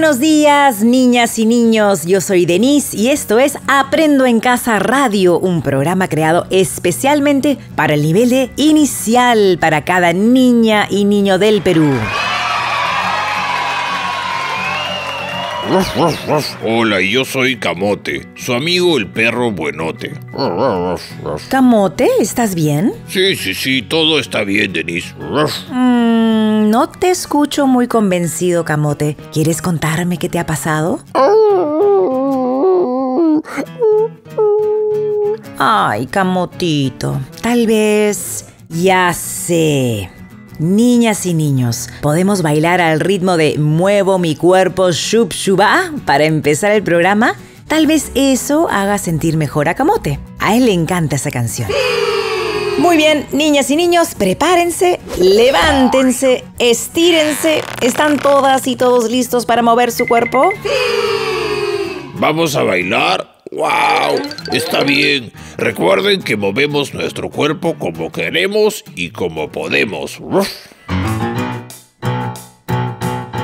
Buenos días, niñas y niños. Yo soy Denise y esto es Aprendo en Casa Radio, un programa creado especialmente para el nivel de inicial para cada niña y niño del Perú. Hola, yo soy Camote, su amigo el perro buenote. Camote, ¿estás bien? Sí, sí, sí, todo está bien, Denise. Mm, no te escucho muy convencido, Camote. ¿Quieres contarme qué te ha pasado? Ay, Camotito, tal vez... Ya sé. Niñas y niños, ¿podemos bailar al ritmo de Muevo mi cuerpo shub shuba para empezar el programa? Tal vez eso haga sentir mejor a Camote. A él le encanta esa canción. Muy bien, niñas y niños, prepárense, levántense, estírense. ¿Están todas y todos listos para mover su cuerpo? ¿Vamos a bailar? ¡Wow! Está bien. Recuerden que movemos nuestro cuerpo como queremos y como podemos.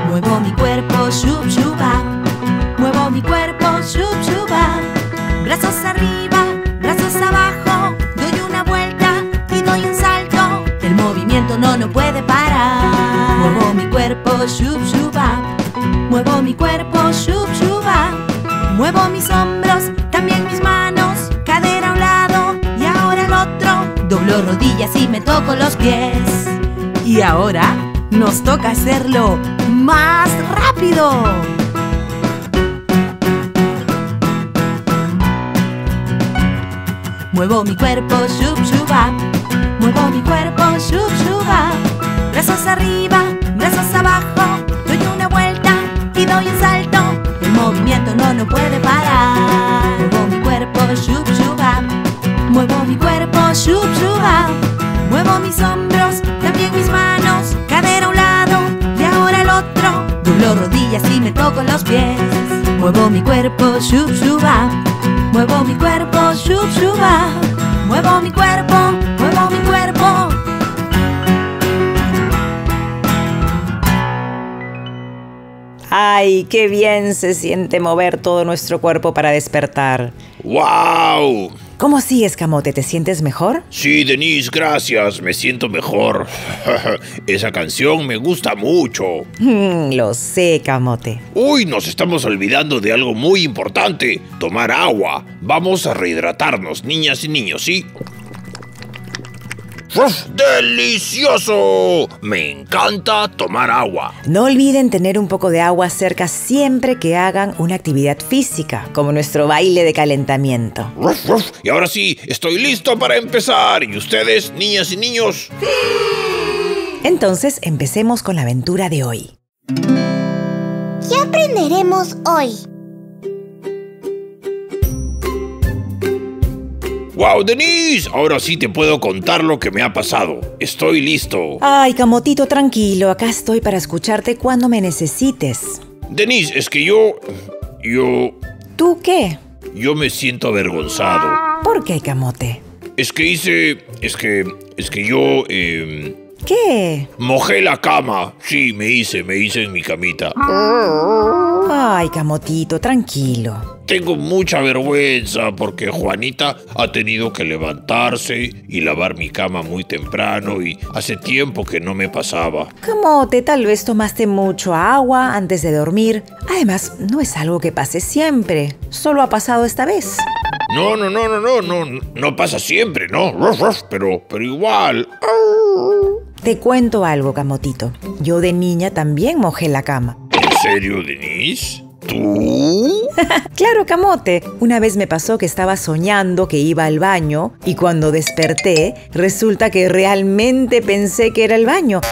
Muevo mi cuerpo, shub shuba. Muevo mi cuerpo, shub shuba. Brazos arriba, ahora nos toca hacerlo más rápido. Muevo mi cuerpo, shub shuba. Muevo mi cuerpo, shub shuba. Brazos arriba, brazos abajo. Doy una vuelta y doy un salto. El movimiento no no puede parar. Muevo mi cuerpo, shub shuba. Muevo mi cuerpo, shub shuba. Muevo mis hombros, Muevo mi cuerpo, shub shuba. Muevo mi cuerpo, shub shuba. Muevo mi cuerpo, muevo mi cuerpo. Ay, qué bien se siente mover todo nuestro cuerpo para despertar. ¡Wow! ¿Cómo sigues, Camote? ¿Te sientes mejor? Sí, Denise, gracias. Me siento mejor. Esa canción me gusta mucho. Mm, lo sé, Camote. Uy, nos estamos olvidando de algo muy importante. Tomar agua. Vamos a rehidratarnos, niñas y niños, ¿sí? ¡Uf! ¡Delicioso! Me encanta tomar agua. No olviden tener un poco de agua cerca siempre que hagan una actividad física, como nuestro baile de calentamiento. ¡Uf, uf! Y ahora sí, estoy listo para empezar. ¿Y ustedes, niñas y niños? Entonces, empecemos con la aventura de hoy. ¿Qué aprenderemos hoy? ¡Wow, Denise! Ahora sí te puedo contar lo que me ha pasado. Estoy listo. Ay, Camotito, tranquilo, acá estoy para escucharte cuando me necesites. Denise, es que yo... Yo... ¿Tú qué? Yo me siento avergonzado. ¿Por qué, Camote? Es que hice... Es que... Es que yo... eh, ¿Qué? mojé la cama. Sí, me hice, me hice en mi camita. Ay, Camotito, tranquilo. Tengo mucha vergüenza porque Juanita ha tenido que levantarse y lavar mi cama muy temprano y hace tiempo que no me pasaba. Camote, tal vez tomaste mucho agua antes de dormir. Además, no es algo que pase siempre. Solo ha pasado esta vez. No, no, no, no, no, no, no pasa siempre, ¿no? Pero, pero igual. Te cuento algo, Camotito. Yo de niña también mojé la cama. ¿En serio, Denise? ¿Tú? Claro, Camote. Una vez me pasó que estaba soñando que iba al baño y cuando desperté, resulta que realmente pensé que era el baño.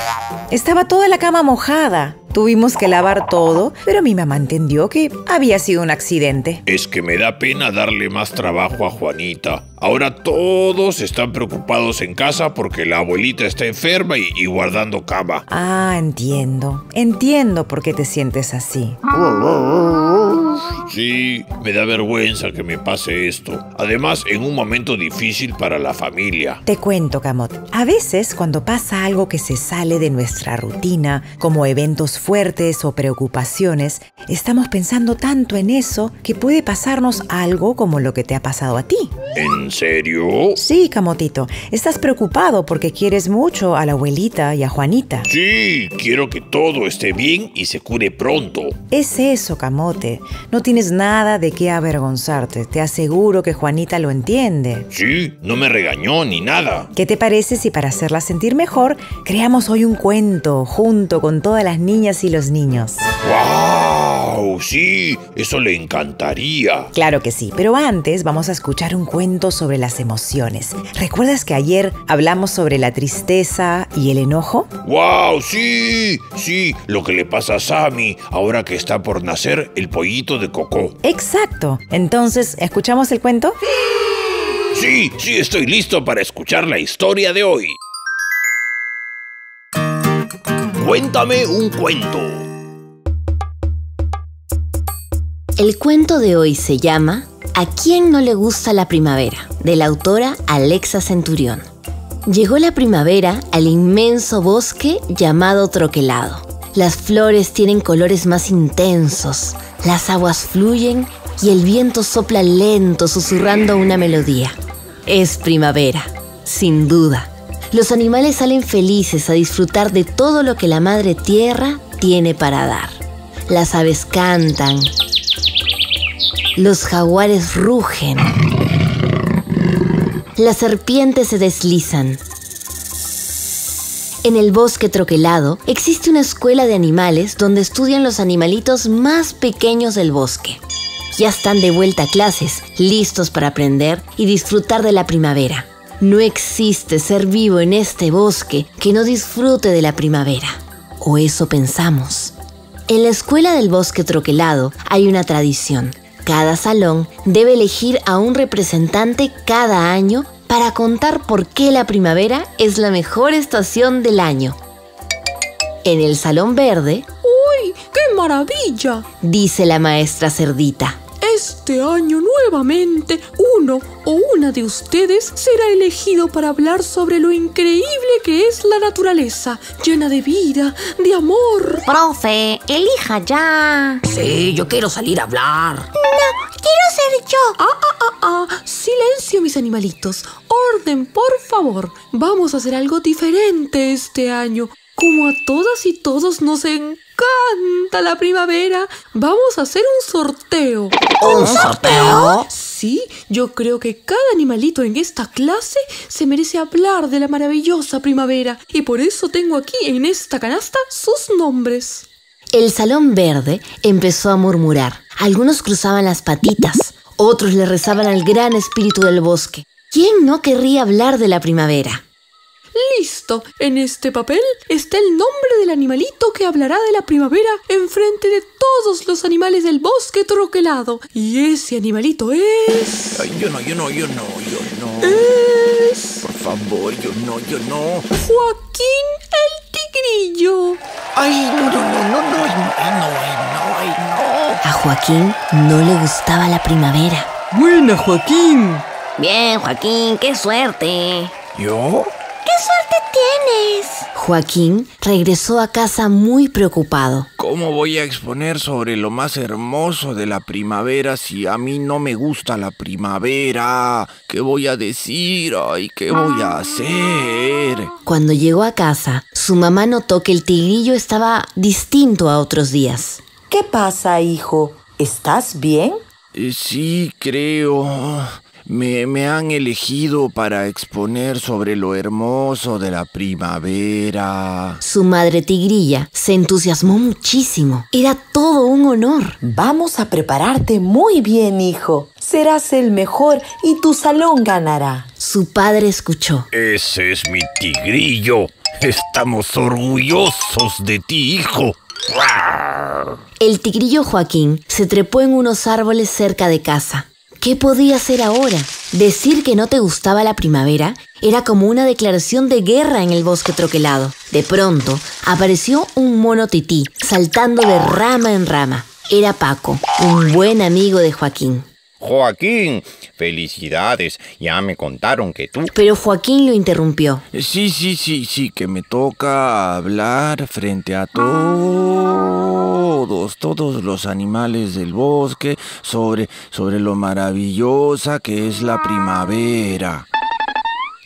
Estaba toda la cama mojada. Tuvimos que lavar todo, pero mi mamá entendió que había sido un accidente. Es que me da pena darle más trabajo a Juanita. Ahora todos están preocupados en casa porque la abuelita está enferma y, y guardando cama. Ah, entiendo. Entiendo por qué te sientes así. Sí, me da vergüenza que me pase esto. Además, en un momento difícil para la familia. Te cuento, Camot. A veces, cuando pasa algo que se sale de nuestra rutina, como eventos fuertes o preocupaciones, estamos pensando tanto en eso que puede pasarnos algo como lo que te ha pasado a ti. ¿En serio? Sí, Camotito, estás preocupado porque quieres mucho a la abuelita y a Juanita. Sí, quiero que todo esté bien y se cure pronto. Es eso, Camote. No tienes nada de qué avergonzarte. Te aseguro que Juanita lo entiende. Sí, no me regañó ni nada. ¿Qué te parece si para hacerla sentir mejor, creamos hoy un cuento junto con todas las niñas y los niños? ¡Wow! Sí, eso le encantaría. Claro que sí, pero antes vamos a escuchar un cuento sobre las emociones. ¿Recuerdas que ayer hablamos sobre la tristeza y el enojo? ¡Wow! Sí, sí, lo que le pasa a Sammy ahora que está por nacer el pollito de Coco. Exacto. Entonces, ¿escuchamos el cuento? Sí, sí, estoy listo para escuchar la historia de hoy. Cuéntame un cuento. El cuento de hoy se llama ¿A quién no le gusta la primavera? de la autora Alexa Centurión. Llegó la primavera al inmenso bosque llamado Troquelado. Las flores tienen colores más intensos, las aguas fluyen y el viento sopla lento susurrando una melodía. Es primavera, sin duda. Los animales salen felices a disfrutar de todo lo que la madre tierra tiene para dar. Las aves cantan, los jaguares rugen. Las serpientes se deslizan. En el bosque troquelado existe una escuela de animales donde estudian los animalitos más pequeños del bosque. Ya están de vuelta a clases, listos para aprender y disfrutar de la primavera. No existe ser vivo en este bosque que no disfrute de la primavera. O eso pensamos. En la escuela del bosque troquelado hay una tradición. Cada salón debe elegir a un representante cada año para contar por qué la primavera es la mejor estación del año. En el salón verde, ¡Uy, qué maravilla! dice la maestra cerdita. Este año nuevamente uno o una de ustedes será elegido para hablar sobre lo increíble que es la naturaleza, llena de vida, de amor. Profe, elija ya. Sí, yo quiero salir a hablar. Quiero ser yo. Ah, ah, ah, ah. Silencio, mis animalitos. Orden, por favor. Vamos a hacer algo diferente este año. Como a todas y todos nos encanta la primavera, vamos a hacer un sorteo. ¿Un sorteo? Sí, yo creo que cada animalito en esta clase se merece hablar de la maravillosa primavera y por eso tengo aquí en esta canasta sus nombres. El salón verde empezó a murmurar. Algunos cruzaban las patitas, otros le rezaban al gran espíritu del bosque. ¿Quién no querría hablar de la primavera? Listo, en este papel está el nombre del animalito que hablará de la primavera enfrente de todos los animales del bosque troquelado. Y ese animalito es... Ay, yo no, yo no, yo no, yo no. es... Por favor, yo no, yo no. Joaquín el Tigrillo. Ay, no, no, no, no, no, ay, no, ay, no, ay, no. A Joaquín no le gustaba la primavera. Buena, Joaquín. Bien, Joaquín, qué suerte. ¿Yo? ¿Qué suerte tienes? Joaquín regresó a casa muy preocupado. ¿Cómo voy a exponer sobre lo más hermoso de la primavera si a mí no me gusta la primavera? ¿Qué voy a decir? Ay, ¿qué voy a hacer? Cuando llegó a casa, su mamá notó que el tigrillo estaba distinto a otros días. ¿Qué pasa, hijo? ¿Estás bien? Eh, Sí, creo. Me, me han elegido para exponer sobre lo hermoso de la primavera. Su madre tigrilla se entusiasmó muchísimo. Era todo un honor. Vamos a prepararte muy bien, hijo. Serás el mejor y tu salón ganará. Su padre escuchó. Ese es mi tigrillo. Estamos orgullosos de ti, hijo. El tigrillo Joaquín se trepó en unos árboles cerca de casa. ¿Qué podía hacer ahora? Decir que no te gustaba la primavera era como una declaración de guerra en el bosque troquelado. De pronto, apareció un mono tití, saltando de rama en rama. Era Paco, un buen amigo de Joaquín. Joaquín, felicidades. Ya me contaron que tú... Pero Joaquín lo interrumpió. Sí, sí, sí, sí, que me toca hablar frente a todos, todos los animales del bosque sobre, sobre lo maravillosa que es la primavera.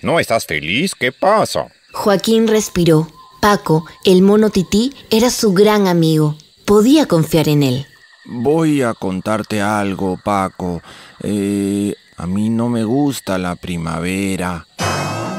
¿No estás feliz? ¿Qué pasa? Joaquín respiró. Paco, el mono tití, era su gran amigo. Podía confiar en él. Voy a contarte algo, Paco. Eh, a mí no me gusta la primavera.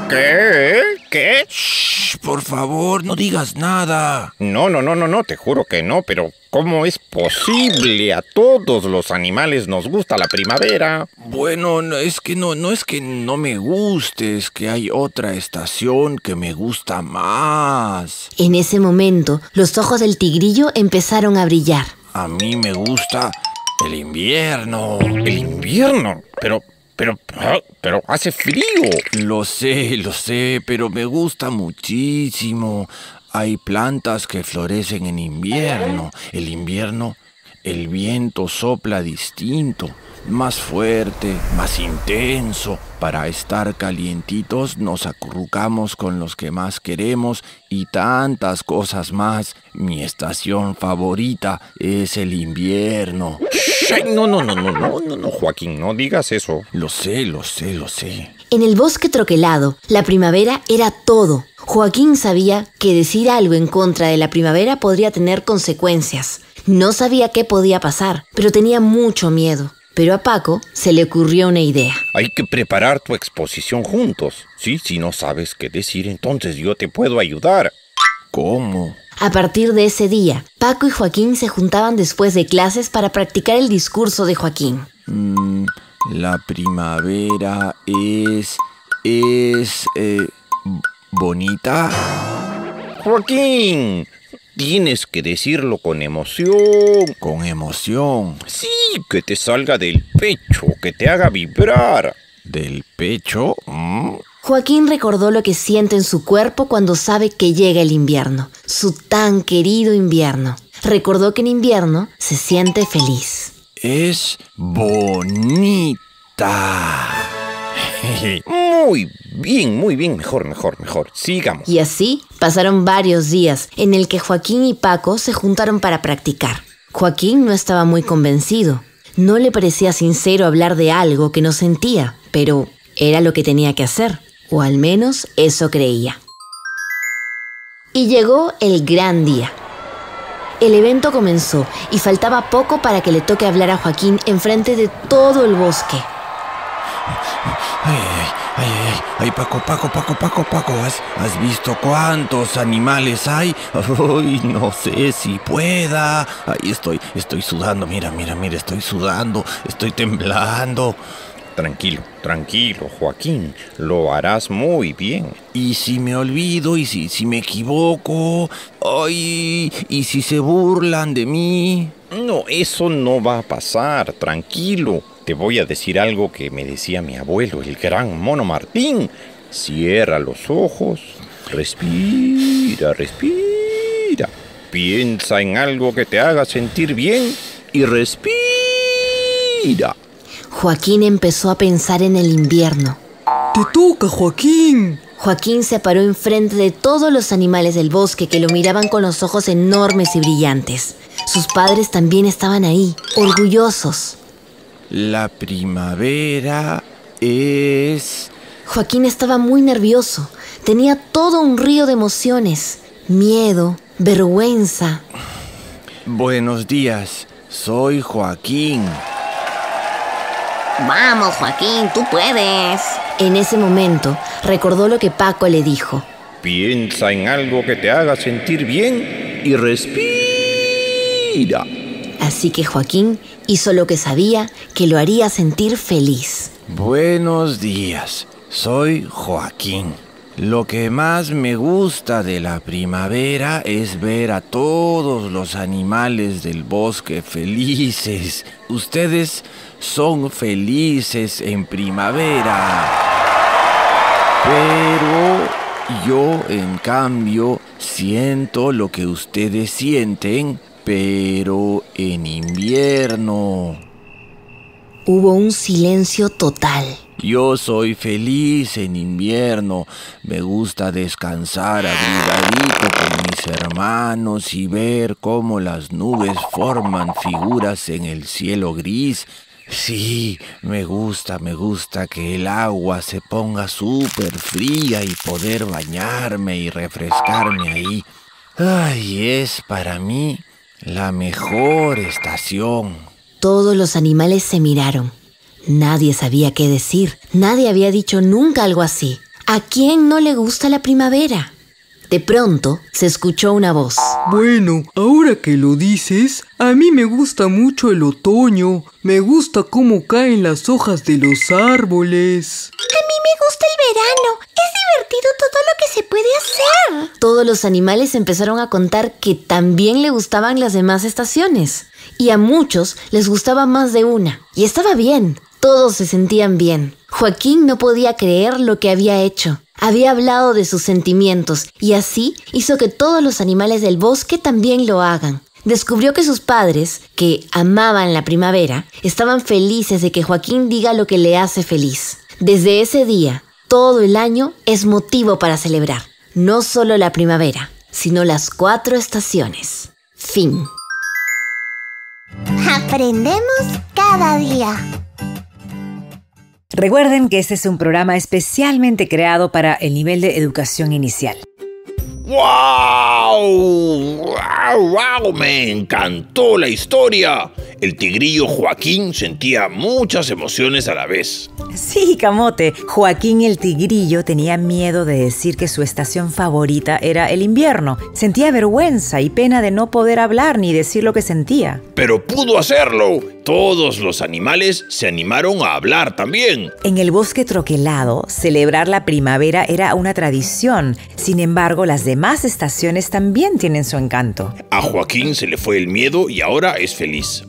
¿Qué? ¿Qué? Shh, por favor, no digas nada. No, no, no, no, no, te juro que no, pero ¿cómo es posible? A todos los animales nos gusta la primavera. Bueno, no, es que no, no es que no me guste, es que hay otra estación que me gusta más. En ese momento, los ojos del tigrillo empezaron a brillar. A mí me gusta el invierno. ¿El invierno? Pero, pero, ah, pero hace frío. Lo sé, lo sé, pero me gusta muchísimo. Hay plantas que florecen en invierno. El invierno, el viento sopla distinto, más fuerte, más intenso. Para estar calientitos nos acurrucamos con los que más queremos y tantas cosas más. Mi estación favorita es el invierno. No, no, no, no, no, no, no, Joaquín, no digas eso. Lo sé, lo sé, lo sé. En el bosque troquelado, la primavera era todo. Joaquín sabía que decir algo en contra de la primavera podría tener consecuencias. No sabía qué podía pasar, pero tenía mucho miedo. Pero a Paco se le ocurrió una idea. Hay que preparar tu exposición juntos. Sí, si no sabes qué decir, entonces yo te puedo ayudar. ¿Cómo? A partir de ese día, Paco y Joaquín se juntaban después de clases para practicar el discurso de Joaquín. Mm, la primavera es... es... Eh, bonita. Joaquín, tienes que decirlo con emoción. Con emoción. Sí, que te salga del pecho, que te haga vibrar. ¿Del pecho? Mm. Joaquín recordó lo que siente en su cuerpo cuando sabe que llega el invierno, su tan querido invierno. Recordó que en invierno se siente feliz. Es bonita. Muy bien, muy bien, mejor, mejor, mejor. Sigamos. Y así pasaron varios días en el que Joaquín y Paco se juntaron para practicar. Joaquín no estaba muy convencido. No le parecía sincero hablar de algo que no sentía, pero era lo que tenía que hacer, o al menos eso creía. Y llegó el gran día. El evento comenzó y faltaba poco para que le toque hablar a Joaquín enfrente de todo el bosque. Ay, ay, ay, ay, Paco, Paco, Paco, Paco, Paco, ¿has, has visto cuántos animales hay? Ay, no sé si pueda. Ahí estoy, estoy sudando, mira, mira, mira, estoy sudando, estoy temblando. Tranquilo, tranquilo, Joaquín. Lo harás muy bien. Y si me olvido, y si, si me equivoco, ay, y si se burlan de mí. No, eso no va a pasar, tranquilo. Te voy a decir algo que me decía mi abuelo, el gran mono Martín. Cierra los ojos, respira, respira. Piensa en algo que te haga sentir bien y respira. Joaquín empezó a pensar en el invierno. Te toca, Joaquín. Joaquín se paró enfrente de todos los animales del bosque que lo miraban con los ojos enormes y brillantes. Sus padres también estaban ahí, orgullosos. La primavera es... Joaquín estaba muy nervioso. Tenía todo un río de emociones. Miedo, vergüenza. Buenos días, soy Joaquín. Vamos, Joaquín, tú puedes. En ese momento recordó lo que Paco le dijo. Piensa en algo que te haga sentir bien y respira. Así que Joaquín hizo lo que sabía que lo haría sentir feliz. Buenos días, soy Joaquín. Lo que más me gusta de la primavera es ver a todos los animales del bosque felices. Ustedes son felices en primavera. Pero yo, en cambio, siento lo que ustedes sienten, pero en invierno. Hubo un silencio total. Yo soy feliz en invierno. Me gusta descansar abrigadito con mis hermanos y ver cómo las nubes forman figuras en el cielo gris. Sí, me gusta, me gusta que el agua se ponga súper fría y poder bañarme y refrescarme ahí. Ay, es para mí la mejor estación. Todos los animales se miraron. Nadie sabía qué decir. Nadie había dicho nunca algo así. ¿A quién no le gusta la primavera? De pronto se escuchó una voz. Bueno, ahora que lo dices, a mí me gusta mucho el otoño. Me gusta cómo caen las hojas de los árboles. A mí me gusta el verano. Es divertido todo lo que se puede hacer. Todos los animales empezaron a contar que también le gustaban las demás estaciones. Y a muchos les gustaba más de una. Y estaba bien. Todos se sentían bien. Joaquín no podía creer lo que había hecho. Había hablado de sus sentimientos y así hizo que todos los animales del bosque también lo hagan. Descubrió que sus padres, que amaban la primavera, estaban felices de que Joaquín diga lo que le hace feliz. Desde ese día, todo el año es motivo para celebrar. No solo la primavera, sino las cuatro estaciones. Fin. Aprendemos cada día. Recuerden que este es un programa especialmente creado para el nivel de educación inicial. ¡Wow! ¡Wow! ¡Wow! Me encantó la historia. El tigrillo Joaquín sentía muchas emociones a la vez. Sí, Camote. Joaquín el tigrillo tenía miedo de decir que su estación favorita era el invierno. Sentía vergüenza y pena de no poder hablar ni decir lo que sentía. Pero pudo hacerlo. Todos los animales se animaron a hablar también. En el bosque troquelado, celebrar la primavera era una tradición. Sin embargo, las demás estaciones también tienen su encanto. A Joaquín se le fue el miedo y ahora es feliz.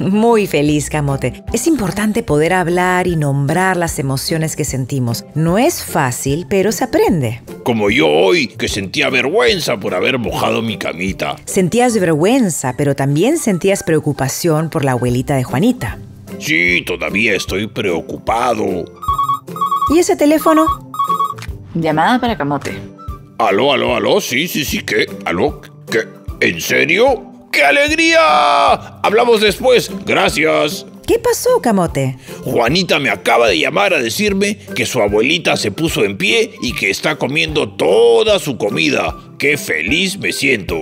Muy feliz, Camote. Es importante poder hablar y nombrar las emociones que sentimos. No es fácil, pero se aprende. Como yo hoy, que sentía vergüenza por haber mojado mi camita. Sentías vergüenza, pero también sentías preocupación por la abuelita de Juanita. Sí, todavía estoy preocupado. ¿Y ese teléfono? Llamada para Camote. Aló, aló, aló, sí, sí, sí, ¿qué? ¿Aló? ¿Qué? ¿En serio? ¡Qué alegría! Hablamos después, gracias. ¿Qué pasó, Camote? Juanita me acaba de llamar a decirme que su abuelita se puso en pie y que está comiendo toda su comida. ¡Qué feliz me siento!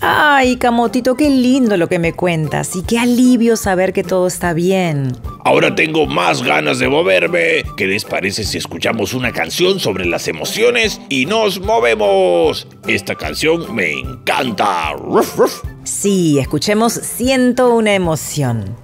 Ay, Camotito, qué lindo lo que me cuentas y qué alivio saber que todo está bien. Ahora tengo más ganas de moverme. ¿Qué les parece si escuchamos una canción sobre las emociones y nos movemos? Esta canción me encanta. Sí, escuchemos Siento una emoción.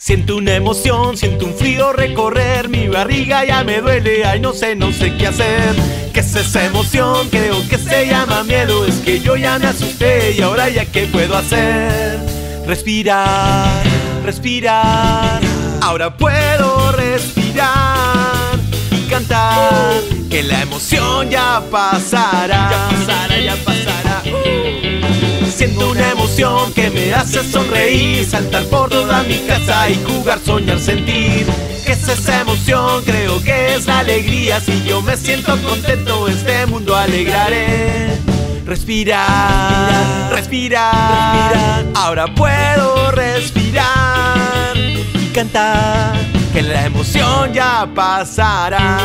Siento una emoción, siento un frío recorrer, mi barriga ya me duele, ay no sé, no sé qué hacer. ¿Qué es esa emoción? Creo que se llama miedo, es que yo ya me asusté y ahora ya qué puedo hacer. Respirar, respirar, ahora puedo respirar y cantar, que la emoción ya pasará. Ya pasará, ya pasará. Siento una emoción que me hace sonreír, saltar por toda mi casa y jugar, soñar, sentir. ¿Qué es esa emoción? Creo que es la alegría. Si yo me siento contento, este mundo alegraré. Respirar, respirar, ahora puedo respirar y cantar que la emoción ya pasará.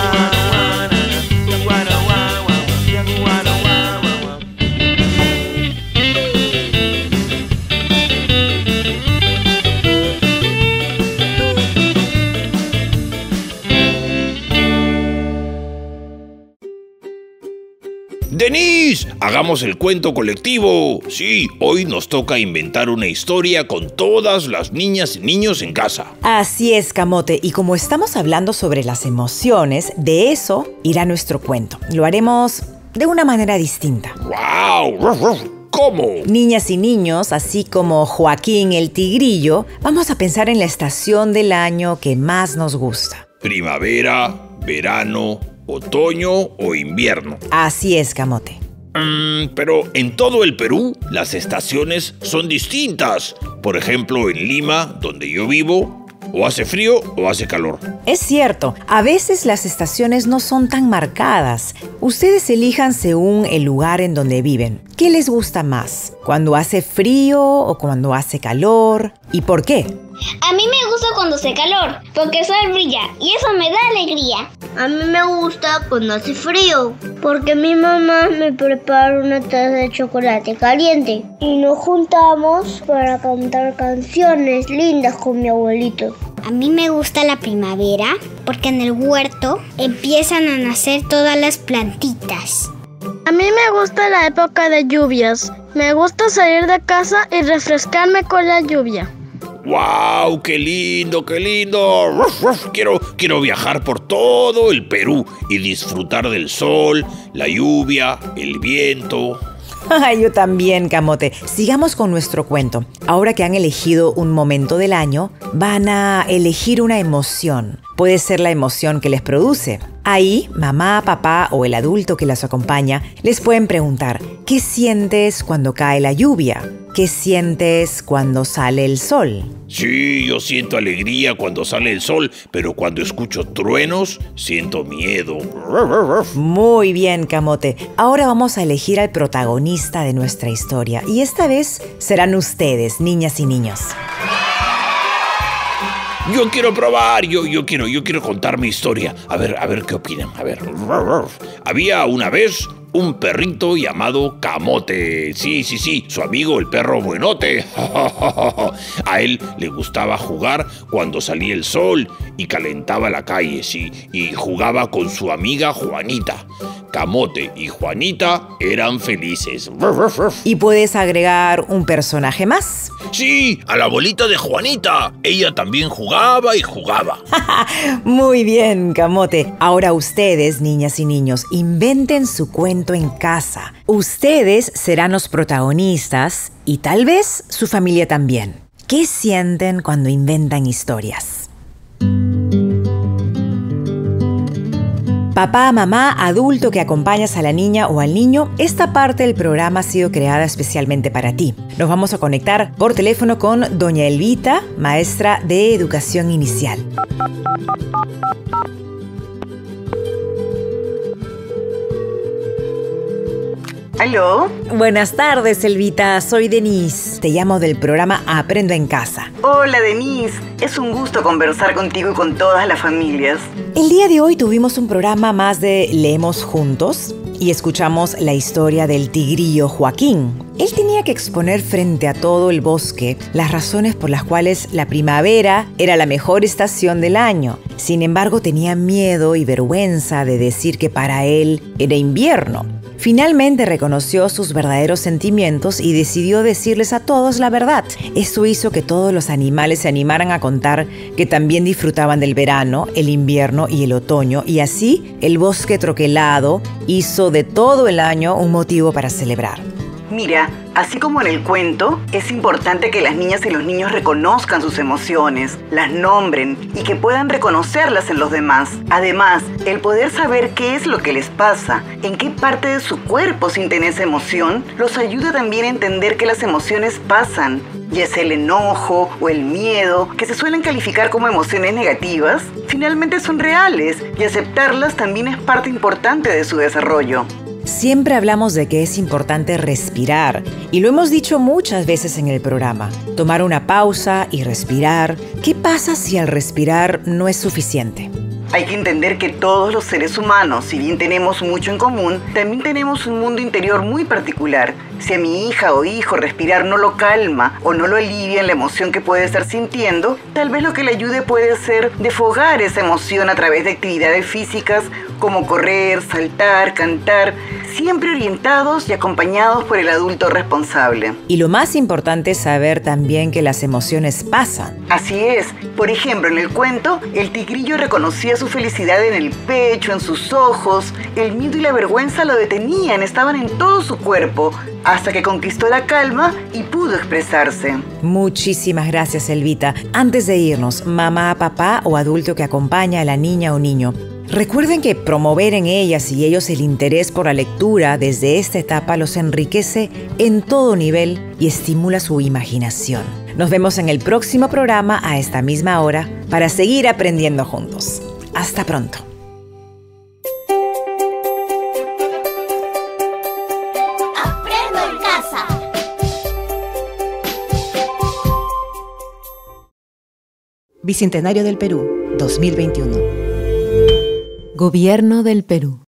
Denise, hagamos el cuento colectivo. Sí, hoy nos toca inventar una historia con todas las niñas y niños en casa. Así es, Camote, y como estamos hablando sobre las emociones, de eso irá nuestro cuento. Lo haremos de una manera distinta. ¡Wow! ¿Cómo? Niñas y niños, así como Joaquín el Tigrillo, vamos a pensar en la estación del año que más nos gusta. Primavera, verano, otoño o invierno. Así es, Camote. Mm, pero en todo el Perú las estaciones son distintas. Por ejemplo, en Lima, donde yo vivo, o hace frío o hace calor. Es cierto, a veces las estaciones no son tan marcadas. Ustedes elijan según el lugar en donde viven. ¿Qué les gusta más? ¿Cuando hace frío o cuando hace calor? ¿Y por qué? A mí me gusta cuando hace calor, porque el sol brilla y eso me da alegría. A mí me gusta cuando hace frío, porque mi mamá me prepara una taza de chocolate caliente y nos juntamos para cantar canciones lindas con mi abuelito. A mí me gusta la primavera porque en el huerto empiezan a nacer todas las plantitas. A mí me gusta la época de lluvias. Me gusta salir de casa y refrescarme con la lluvia. ¡Wow! ¡Qué lindo, qué lindo! Quiero, quiero viajar por todo el Perú y disfrutar del sol, la lluvia, el viento. Yo también, Camote. Sigamos con nuestro cuento. Ahora que han elegido un momento del año, van a elegir una emoción. Puede ser la emoción que les produce. Ahí, mamá, papá o el adulto que las acompaña les pueden preguntar, ¿qué sientes cuando cae la lluvia? ¿Qué sientes cuando sale el sol? Sí, yo siento alegría cuando sale el sol, pero cuando escucho truenos, siento miedo. Muy bien, Camote. Ahora vamos a elegir al protagonista de nuestra historia. Y esta vez serán ustedes, niñas y niños. Yo quiero probar, yo, yo quiero, yo quiero contar mi historia. A ver, a ver qué opinan. A ver. Había una vez un perrito llamado Camote. Sí, sí, sí, su amigo el perro buenote. A él le gustaba jugar cuando salía el sol y calentaba la calle, sí, y jugaba con su amiga Juanita. Camote y Juanita eran felices. ¿Y puedes agregar un personaje más? Sí, a la abuelita de Juanita. Ella también jugaba y jugaba. Muy bien, Camote. Ahora ustedes, niñas y niños, inventen su en casa. Ustedes serán los protagonistas y tal vez su familia también. ¿Qué sienten cuando inventan historias? Papá, mamá, adulto que acompañas a la niña o al niño, esta parte del programa ha sido creada especialmente para ti. Nos vamos a conectar por teléfono con Doña Elvita, maestra de educación inicial. ¿Aló? Buenas tardes, Elvita. Soy Denise. Te llamo del programa Aprendo en Casa. Hola, Denise. Es un gusto conversar contigo y con todas las familias. El día de hoy tuvimos un programa más de Leemos Juntos y escuchamos la historia del tigrillo Joaquín. Él tenía que exponer frente a todo el bosque las razones por las cuales la primavera era la mejor estación del año. Sin embargo, tenía miedo y vergüenza de decir que para él era invierno. Finalmente reconoció sus verdaderos sentimientos y decidió decirles a todos la verdad. Eso hizo que todos los animales se animaran a contar que también disfrutaban del verano, el invierno y el otoño, y así el bosque troquelado hizo de todo el año un motivo para celebrar. Mira, así como en el cuento, es importante que las niñas y los niños reconozcan sus emociones, las nombren y que puedan reconocerlas en los demás. Además, el poder saber qué es lo que les pasa, en qué parte de su cuerpo sienten esa emoción, los ayuda también a entender que las emociones pasan, ya sea el enojo o el miedo, que se suelen calificar como emociones negativas, finalmente son reales y aceptarlas también es parte importante de su desarrollo. Siempre hablamos de que es importante respirar y lo hemos dicho muchas veces en el programa. Tomar una pausa y respirar. ¿Qué pasa si al respirar no es suficiente? Hay que entender que todos los seres humanos, si bien tenemos mucho en común, también tenemos un mundo interior muy particular. Si a mi hija o hijo respirar no lo calma o no lo alivia en la emoción que puede estar sintiendo, tal vez lo que le ayude puede ser defogar esa emoción a través de actividades físicas como correr, saltar, cantar, siempre orientados y acompañados por el adulto responsable. Y lo más importante es saber también que las emociones pasan. Así es. Por ejemplo, en el cuento, el tigrillo reconocía su felicidad en el pecho, en sus ojos. El miedo y la vergüenza lo detenían, estaban en todo su cuerpo, hasta que conquistó la calma y pudo expresarse. Muchísimas gracias, Elvita. Antes de irnos, mamá, papá o adulto que acompaña a la niña o niño, Recuerden que promover en ellas y ellos el interés por la lectura desde esta etapa los enriquece en todo nivel y estimula su imaginación. Nos vemos en el próximo programa a esta misma hora para seguir aprendiendo juntos. Hasta pronto. Aprendo en casa. Bicentenario del Perú, 2021. Gobierno del Perú.